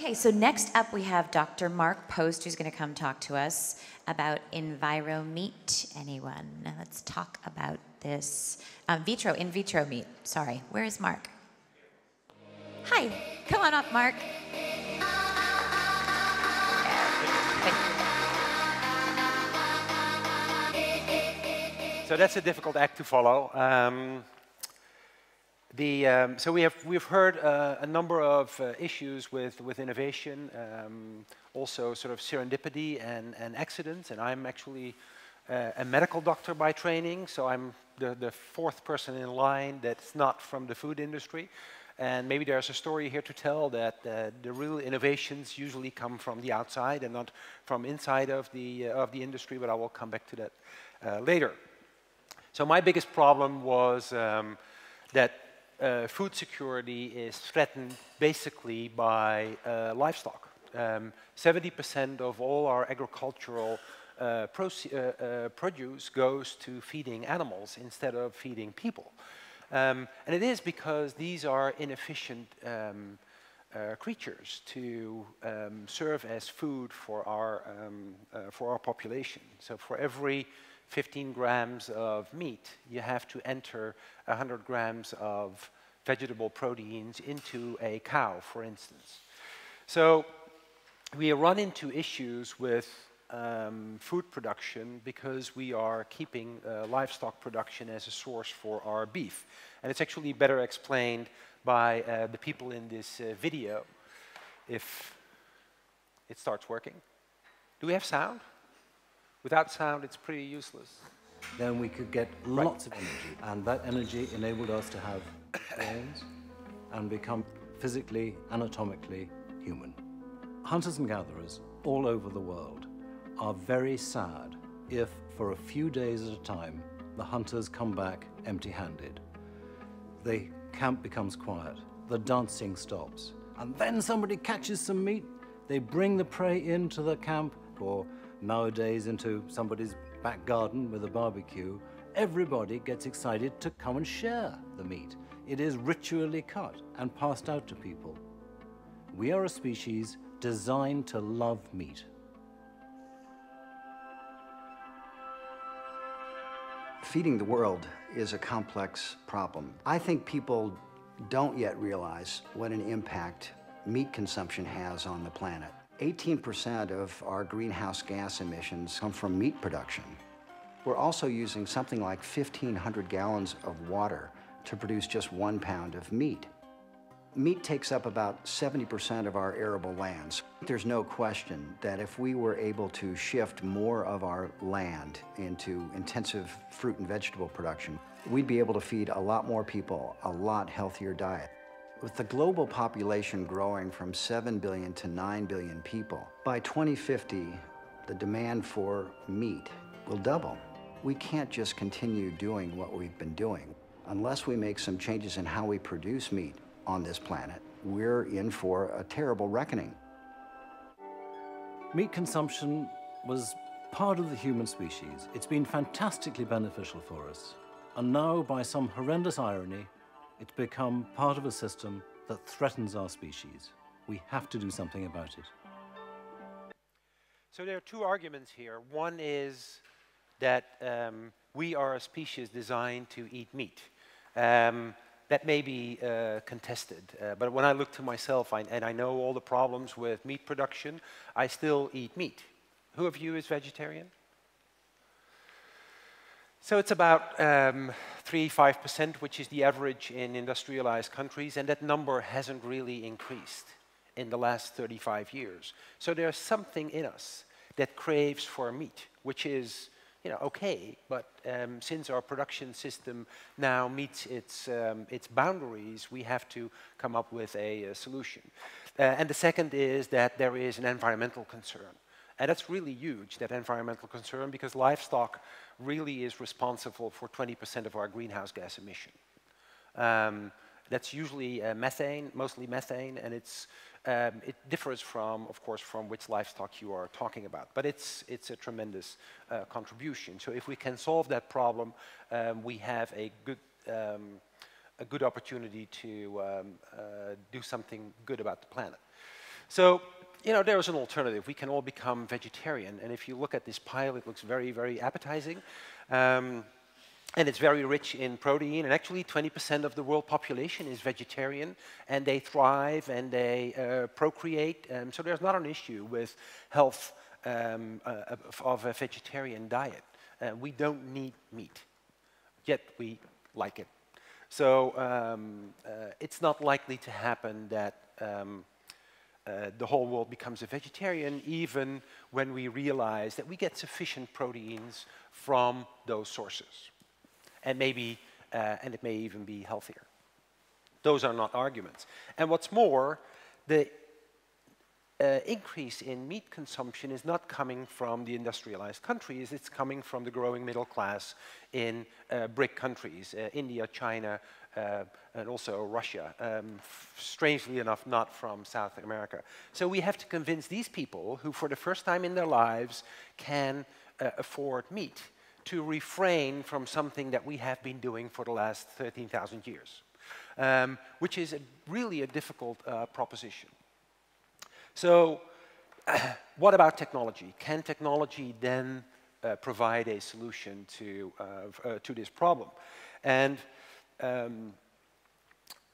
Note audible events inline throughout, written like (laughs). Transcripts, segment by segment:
Okay, so next up we have Dr. Mark Post, who's going to come talk to us about EnviroMeat. Anyone? Let's talk about this. Um, vitro, in vitro meat. Sorry, where is Mark? Hi, come on up, Mark. So that's a difficult act to follow. Um, the, um, so we have we've heard uh, a number of uh, issues with with innovation, um, also sort of serendipity and and accidents. And I'm actually uh, a medical doctor by training, so I'm the the fourth person in line that's not from the food industry. And maybe there's a story here to tell that uh, the real innovations usually come from the outside and not from inside of the uh, of the industry. But I will come back to that uh, later. So my biggest problem was um, that uh, food security is threatened basically by uh, livestock. 70% um, of all our agricultural uh, uh, uh, produce goes to feeding animals instead of feeding people. Um, and it is because these are inefficient um, uh, creatures to um, serve as food for our, um, for our population. So for every 15 grams of meat, you have to enter 100 grams of vegetable proteins into a cow, for instance. So we run into issues with um, food production because we are keeping uh, livestock production as a source for our beef. And it's actually better explained by uh, the people in this uh, video if it starts working. Do we have sound? Without sound, it's pretty useless. Then we could get right. lots of energy, and that energy enabled us to have brains and become physically, anatomically human. Hunters and gatherers all over the world are very sad if, for a few days at a time, the hunters come back empty-handed. The camp becomes quiet, the dancing stops, and then somebody catches some meat, they bring the prey into the camp, or nowadays into somebody's back garden with a barbecue, everybody gets excited to come and share the meat. It is ritually cut and passed out to people. We are a species designed to love meat. Feeding the world is a complex problem. I think people don't yet realize what an impact meat consumption has on the planet. 18% of our greenhouse gas emissions come from meat production. We're also using something like 1,500 gallons of water to produce just one pound of meat. Meat takes up about 70% of our arable lands. There's no question that if we were able to shift more of our land into intensive fruit and vegetable production, we'd be able to feed a lot more people a lot healthier diet. With the global population growing from 7 billion to 9 billion people, by 2050, the demand for meat will double. We can't just continue doing what we've been doing. Unless we make some changes in how we produce meat on this planet, we're in for a terrible reckoning. Meat consumption was part of the human species. It's been fantastically beneficial for us. And now, by some horrendous irony, it's become part of a system that threatens our species. We have to do something about it. So there are two arguments here. One is that um, we are a species designed to eat meat. Um, that may be uh, contested, uh, but when I look to myself I, and I know all the problems with meat production, I still eat meat. Who of you is vegetarian? So it's about um, 3 5%, which is the average in industrialized countries, and that number hasn't really increased in the last 35 years. So there's something in us that craves for meat, which is you know, okay, but um, since our production system now meets its, um, its boundaries, we have to come up with a, a solution. Uh, and the second is that there is an environmental concern. And that's really huge, that environmental concern, because livestock really is responsible for 20% of our greenhouse gas emission. Um, that's usually uh, methane, mostly methane, and it's um, it differs from, of course, from which livestock you are talking about, but it's, it's a tremendous uh, contribution. So if we can solve that problem, um, we have a good, um, a good opportunity to um, uh, do something good about the planet. So, you know, there is an alternative. We can all become vegetarian. And if you look at this pile, it looks very, very appetizing. Um, and it's very rich in protein. And actually, 20% of the world population is vegetarian, and they thrive and they uh, procreate. Um, so there's not an issue with health um, uh, of a vegetarian diet. Uh, we don't need meat, yet we like it. So um, uh, it's not likely to happen that um, uh, the whole world becomes a vegetarian, even when we realize that we get sufficient proteins from those sources. And maybe, uh, and it may even be healthier. Those are not arguments. And what's more, the uh, increase in meat consumption is not coming from the industrialized countries, it's coming from the growing middle class in uh, BRIC countries, uh, India, China, uh, and also Russia. Um, strangely enough, not from South America. So we have to convince these people who, for the first time in their lives, can uh, afford meat to refrain from something that we have been doing for the last 13,000 years, um, which is a, really a difficult uh, proposition. So (clears throat) what about technology? Can technology then uh, provide a solution to, uh, uh, to this problem? And um,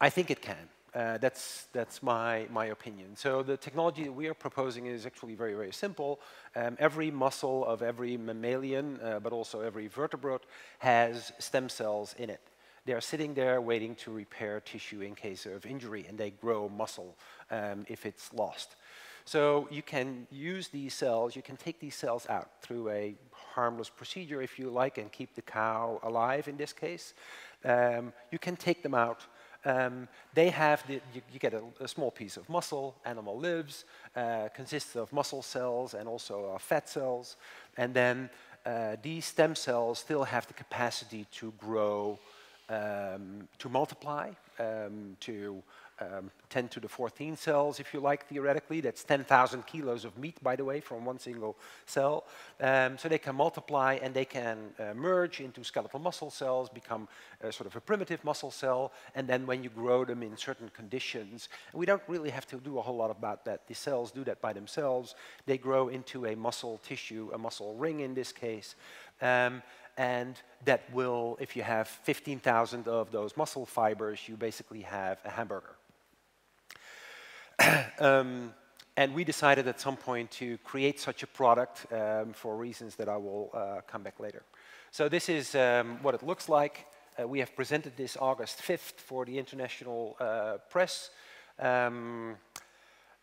I think it can. Uh, that's that's my, my opinion. So the technology that we are proposing is actually very, very simple. Um, every muscle of every mammalian, uh, but also every vertebrate, has stem cells in it. They are sitting there waiting to repair tissue in case of injury, and they grow muscle um, if it's lost. So you can use these cells, you can take these cells out through a harmless procedure if you like and keep the cow alive in this case. Um, you can take them out. Um, they have, the, you, you get a, a, small piece of muscle, animal lives, uh, consists of muscle cells and also of fat cells. And then uh, these stem cells still have the capacity to grow, um, to multiply, um, to um, 10 to the 14 cells, if you like, theoretically. That's 10,000 kilos of meat, by the way, from one single cell. Um, so they can multiply and they can uh, merge into skeletal muscle cells, become sort of a primitive muscle cell, and then when you grow them in certain conditions, we don't really have to do a whole lot about that. The cells do that by themselves. They grow into a muscle tissue, a muscle ring in this case. Um, and that will, if you have 15,000 of those muscle fibers, you basically have a hamburger. (coughs) um, and we decided at some point to create such a product um, for reasons that I will uh, come back later. So this is um, what it looks like. Uh, we have presented this August 5th for the international uh, press. Um,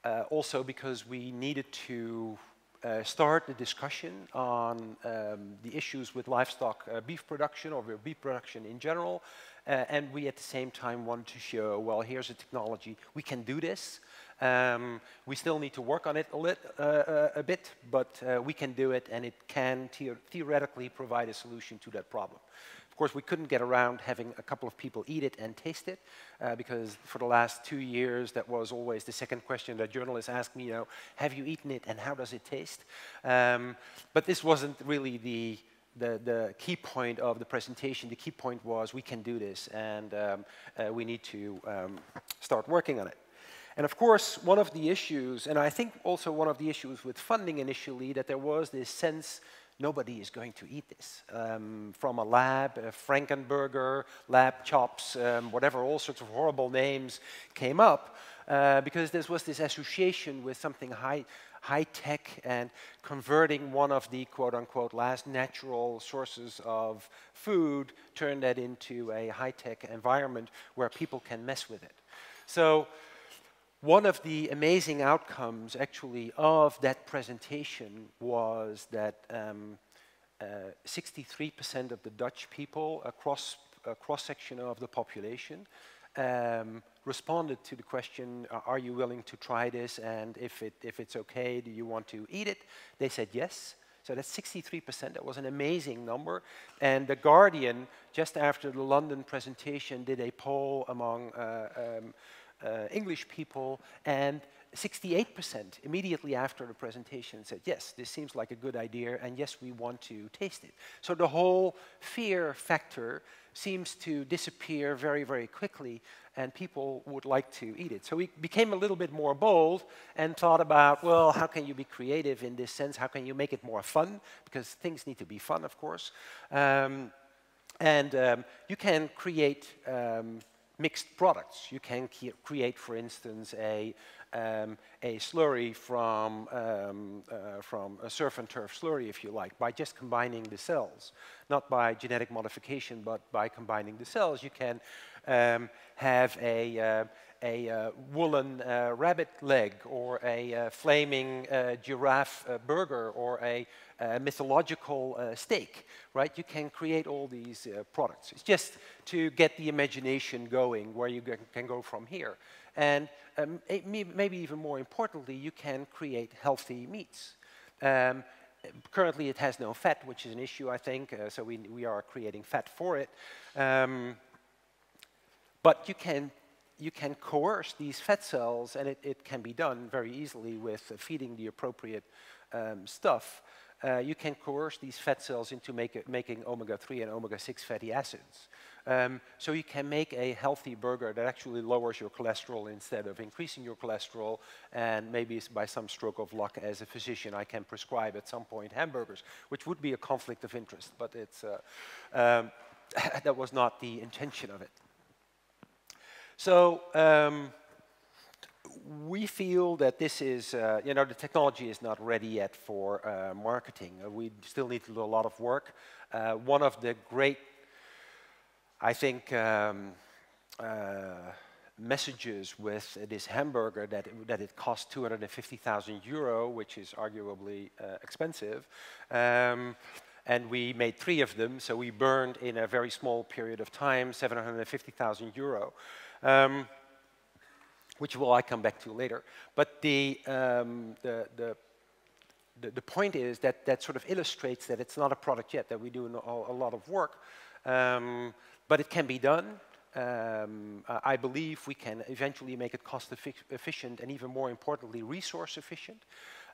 uh, also because we needed to uh, start the discussion on um, the issues with livestock uh, beef production or beef production in general. and we at the same time want to show, well, here's a technology, we can do this. Um, we still need to work on it a, lit, uh, uh, a bit, but uh, we can do it and it can the theoretically provide a solution to that problem. Of course, we couldn't get around having a couple of people eat it and taste it uh, because for the last two years, that was always the second question that journalists asked me, you know, have you eaten it and how does it taste? Um, but this wasn't really the, the, the, key point of the presentation. The key point was we can do this and um, uh, we need to um, start working on it. And of course, one of the issues, and I think also one of the issues with funding initially, that there was this sense nobody is going to eat this. Um, from a lab, a Frankenburger, lab chops, um, whatever, all sorts of horrible names came up uh, because there was this association with something high, high tech and converting one of the quote unquote last natural sources of food, turn that into a high tech environment where people can mess with it. So one of the amazing outcomes, actually, of that presentation was that 63% um, uh, of the Dutch people, across a cross-section of the population, um, responded to the question, are you willing to try this? And if, it, if it's okay, do you want to eat it? They said yes. So that's 63%. That was an amazing number. And The Guardian, just after the London presentation, did a poll among uh, um, uh, English people, and 68% immediately after the presentation said, yes, this seems like a good idea, and yes, we want to taste it. So the whole fear factor seems to disappear very, very quickly, and people would like to eat it. So we became a little bit more bold and thought about, well, how can you be creative in this sense? How can you make it more fun? Because things need to be fun, of course. Um, and um, you can create um, mixed products. You can create, for instance, a, um, a slurry from, um, uh, from a surf and turf slurry, if you like, by just combining the cells. Not by genetic modification, but by combining the cells. You can um, have a, uh, a uh, woolen uh, rabbit leg or a uh, flaming uh, giraffe burger or a mythological steak, right? You can create all these products. It's just to get the imagination going where you can go from here. And um, maybe even more importantly, you can create healthy meats. Um, currently, it has no fat, which is an issue, I think, uh, so we, we are creating fat for it. Um, but you can, you can coerce these fat cells, and it, it can be done very easily with feeding the appropriate um, stuff. Uh, you can coerce these fat cells into make making omega-3 and omega-6 fatty acids. Um, so you can make a healthy burger that actually lowers your cholesterol instead of increasing your cholesterol. And maybe by some stroke of luck, as a physician, I can prescribe at some point hamburgers, which would be a conflict of interest. But it's, uh, um, (laughs) that was not the intention of it. So um, we feel that this is, uh, you know, the technology is not ready yet for uh, marketing. Uh, we still need to do a lot of work. Uh, one of the great I think um, uh, messages with this hamburger that it, that it cost 250,000 euro, which is arguably uh, expensive. Um, and we made three of them, so we burned in a very small period of time 750,000 euro. Um, which will I come back to later. But the, um, the, the, the, point is that that sort of illustrates that it's not a product yet, that we do a, a lot of work. Um, but it can be done. Um, uh, I believe we can eventually make it cost efficient and even more importantly, resource efficient.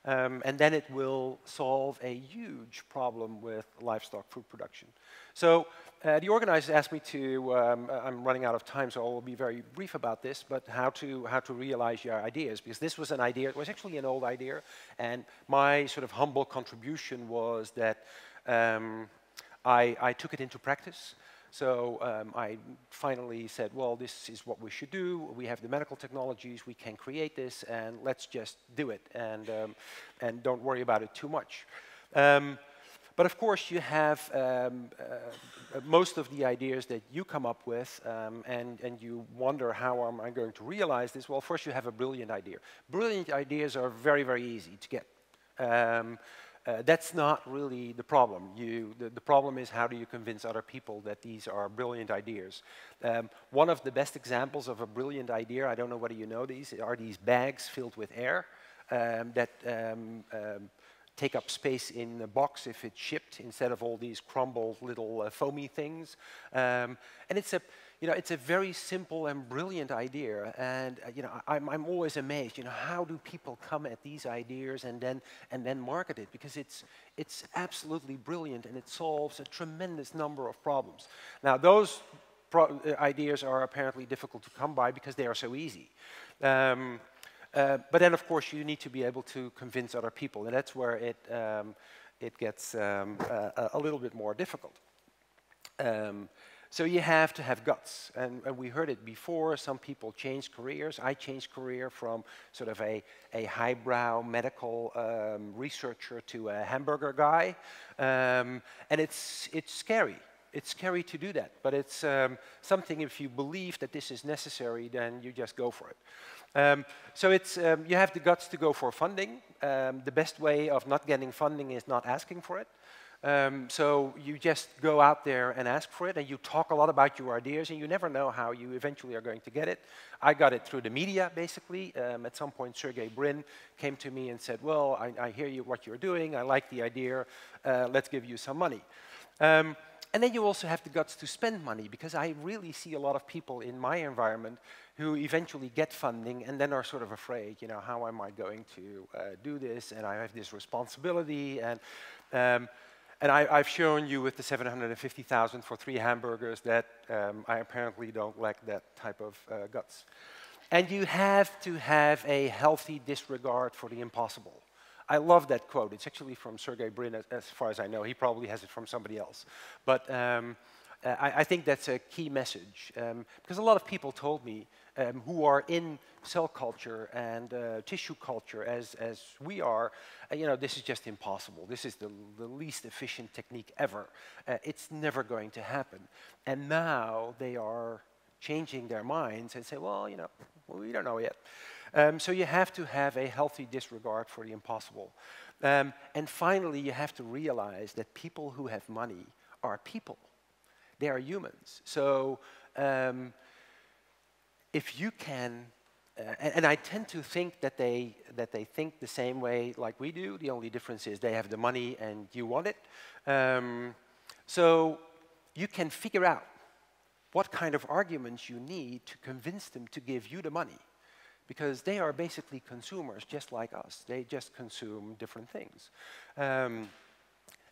Um, and then it will solve a huge problem with livestock food production. So uh, the organizers asked me to, um, I'm running out of time, so I'll be very brief about this, but how to, how to realize your ideas, because this was an idea, it was actually an old idea, and my sort of humble contribution was that um, I, I took it into practice. So um, I finally said, well, this is what we should do. We have the medical technologies, we can create this, and let's just do it, and, um, and don't worry about it too much. Um, but of course, you have um, uh, most of the ideas that you come up with, um, and, and you wonder, how am I going to realize this? Well, first you have a brilliant idea. Brilliant ideas are very, very easy to get. Uh, that's not really the problem. You, the, the, problem is how do you convince other people that these are brilliant ideas. Um, one of the best examples of a brilliant idea, I don't know whether you know these, are these bags filled with air um, that um, um take up space in a box if it's shipped instead of all these crumbled little uh, foamy things. Um, and it's a, you know, it's a very simple and brilliant idea. And, uh, you know, I'm, I'm always amazed, you know, how do people come at these ideas and then, and then market it? Because it's, it's absolutely brilliant and it solves a tremendous number of problems. Now, those uh, ideas are apparently difficult to come by because they are so easy. Um, uh, but then, of course, you need to be able to convince other people, and that's where it, um, it gets um, uh, a little bit more difficult. So you have to have guts. And, and, we heard it before, some people change careers. I changed career from sort of a, a highbrow medical um, researcher to a hamburger guy. Um, and it's, it's scary. It's scary to do that, but it's um, something if you believe that this is necessary, then you just go for it. Um, so it's, um, you have the guts to go for funding. Um, the best way of not getting funding is not asking for it. Um, so you just go out there and ask for it, and you talk a lot about your ideas, and you never know how you eventually are going to get it. I got it through the media, basically. Um, at some point, Sergey Brin came to me and said, well, I, I hear you what you're doing. I like the idea. Uh, let's give you some money. Um, and then you also have the guts to spend money, because I really see a lot of people in my environment who eventually get funding and then are sort of afraid, you know, how am I going to uh, do this? And I have this responsibility. And um, and I, have shown you with the 750,000 for three hamburgers that um, I apparently don't lack that type of uh, guts. And you have to have a healthy disregard for the impossible. I love that quote. It's actually from Sergey Brin, as, as far as I know. He probably has it from somebody else. But um, uh, I, I, think that's a key message. Um, because a lot of people told me um, who are in cell culture and uh, tissue culture as, as we are, uh, you know, this is just impossible. This is the, the least efficient technique ever. Uh, it's never going to happen. And now they are changing their minds and say, well, you know, we don't know yet. Um, so you have to have a healthy disregard for the impossible. Um, and finally, you have to realize that people who have money are people. They are humans. So um, if you can, uh, and, and, I tend to think that they, that they think the same way like we do, the only difference is they have the money and you want it. Um, so you can figure out what kind of arguments you need to convince them to give you the money. Because they are basically consumers just like us. They just consume different things. Um,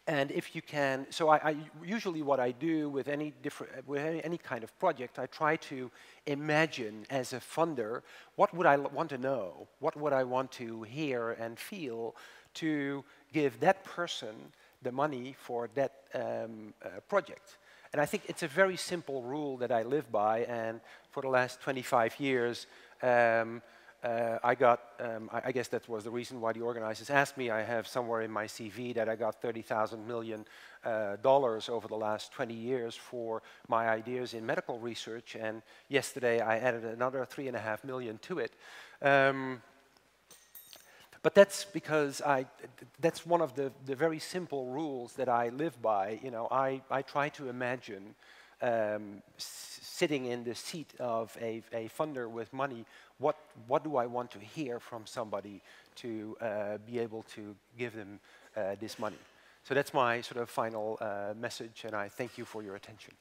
and if you can, so I, I, usually what I do with any different, with any, any, kind of project, I try to imagine as a funder, what would I want to know? What would I want to hear and feel to give that person the money for that um, uh, project? And I think it's a very simple rule that I live by, and for the last 25 years, um, uh, I got, um, I, I, guess that was the reason why the organizers asked me. I have somewhere in my CV that I got 30,000 million uh, dollars over the last 20 years for my ideas in medical research, and yesterday I added another three and a half million to it. Um, but that's because I, that's one of the, the very simple rules that I live by. You know, I, I try to imagine um, sitting in the seat of a, a funder with money, what, what do I want to hear from somebody to uh, be able to give them uh, this money? So that's my sort of final uh, message, and I thank you for your attention.